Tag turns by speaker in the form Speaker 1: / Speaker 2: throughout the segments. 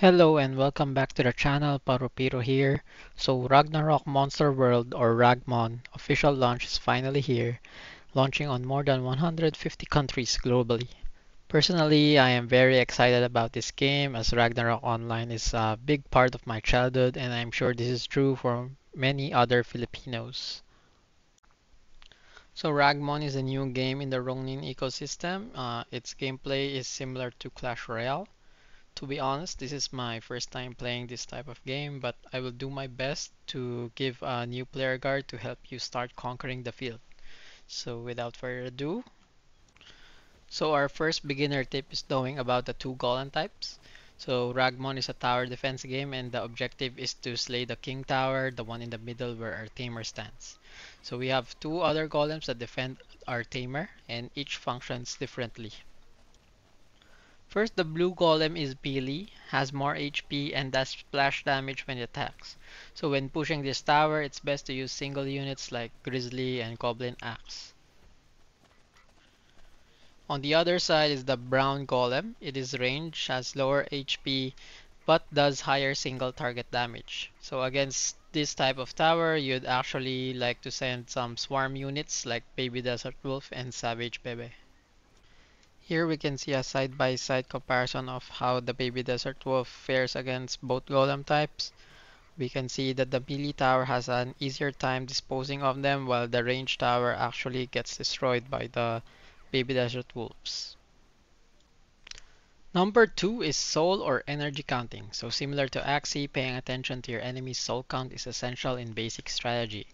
Speaker 1: Hello and welcome back to the channel, Parupiro here. So Ragnarok Monster World or Ragmon official launch is finally here, launching on more than 150 countries globally. Personally, I am very excited about this game as Ragnarok Online is a big part of my childhood and I'm sure this is true for many other Filipinos. So Ragmon is a new game in the Ronin ecosystem. Uh, its gameplay is similar to Clash Royale. To be honest, this is my first time playing this type of game, but I will do my best to give a new player guide to help you start conquering the field. So without further ado, so our first beginner tip is knowing about the two golem types. So Ragmon is a tower defense game and the objective is to slay the king tower, the one in the middle where our tamer stands. So we have two other golems that defend our tamer and each functions differently. First, the blue golem is melee, has more HP and does splash damage when it attacks. So when pushing this tower, it's best to use single units like Grizzly and Goblin Axe. On the other side is the brown golem. It is range, has lower HP, but does higher single target damage. So against this type of tower, you'd actually like to send some swarm units like Baby Desert Wolf and Savage Bebe. Here we can see a side-by-side -side comparison of how the Baby Desert Wolf fares against both golem types. We can see that the melee tower has an easier time disposing of them while the range tower actually gets destroyed by the Baby Desert Wolves. Number 2 is soul or energy counting. So similar to Axie, paying attention to your enemy's soul count is essential in basic strategy.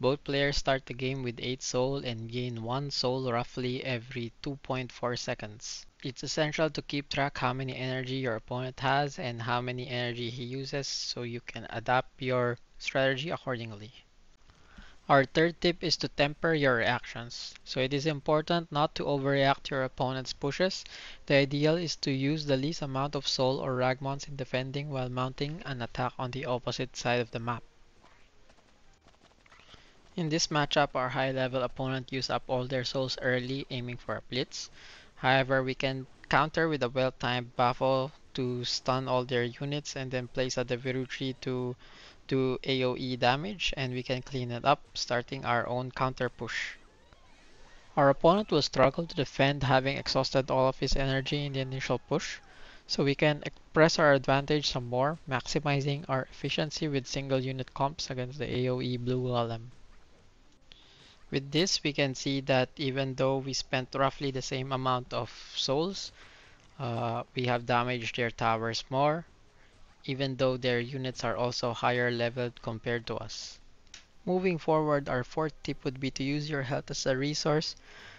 Speaker 1: Both players start the game with 8 soul and gain 1 soul roughly every 2.4 seconds. It's essential to keep track how many energy your opponent has and how many energy he uses so you can adapt your strategy accordingly. Our third tip is to temper your reactions. So it is important not to overreact your opponent's pushes. The ideal is to use the least amount of soul or ragmons in defending while mounting an attack on the opposite side of the map. In this matchup, our high-level opponent used up all their souls early, aiming for a blitz. However, we can counter with a well-timed baffle to stun all their units and then place a Deviru tree to do AoE damage and we can clean it up starting our own counter push. Our opponent will struggle to defend having exhausted all of his energy in the initial push, so we can press our advantage some more, maximizing our efficiency with single unit comps against the AoE blue golem. With this, we can see that even though we spent roughly the same amount of souls, uh, we have damaged their towers more, even though their units are also higher leveled compared to us. Moving forward, our fourth tip would be to use your health as a resource.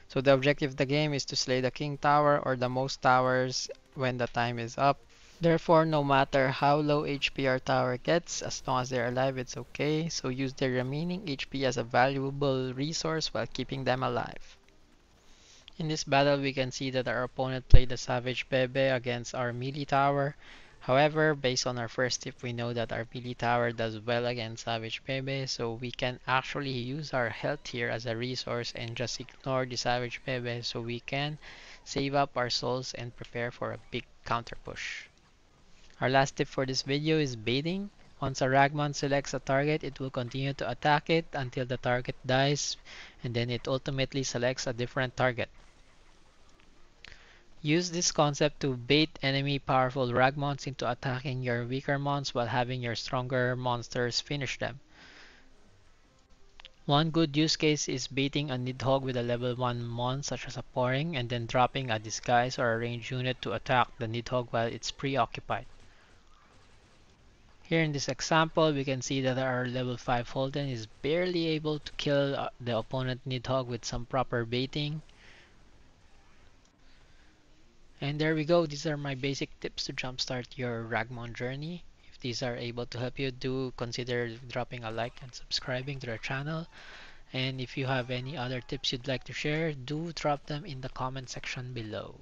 Speaker 1: So the objective of the game is to slay the king tower or the most towers when the time is up. Therefore, no matter how low HP our tower gets, as long as they're alive, it's okay. So use their remaining HP as a valuable resource while keeping them alive. In this battle, we can see that our opponent played the Savage Bebe against our melee tower. However, based on our first tip, we know that our melee tower does well against Savage Bebe, so we can actually use our health here as a resource and just ignore the Savage Bebe so we can save up our souls and prepare for a big counter push. Our last tip for this video is baiting. Once a Ragmon selects a target, it will continue to attack it until the target dies, and then it ultimately selects a different target. Use this concept to bait enemy powerful Ragmons into attacking your weaker mons while having your stronger monsters finish them. One good use case is baiting a Nidhogg with a level 1 mon such as a Poring and then dropping a Disguise or a ranged unit to attack the Nidhogg while it's preoccupied. Here in this example, we can see that our level 5 Holden is barely able to kill uh, the opponent Nidhogg with some proper baiting. And there we go. These are my basic tips to jumpstart your Ragmon journey. If these are able to help you, do consider dropping a like and subscribing to our channel. And if you have any other tips you'd like to share, do drop them in the comment section below.